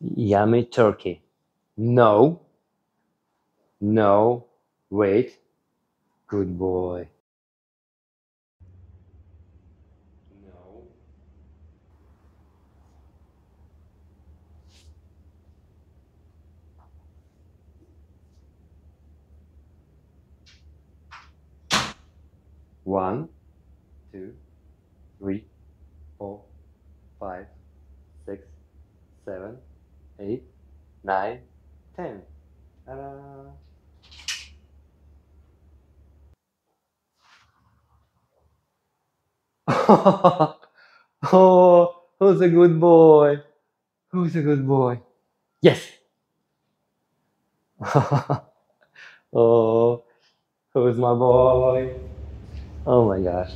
Yummy turkey. No. No. Wait. Good boy. No. One, two, three, four, five, six, seven, eight, nine, ten. Ta-da! oh, who's a good boy? Who's a good boy? Yes. oh, who's my boy? Oh my gosh.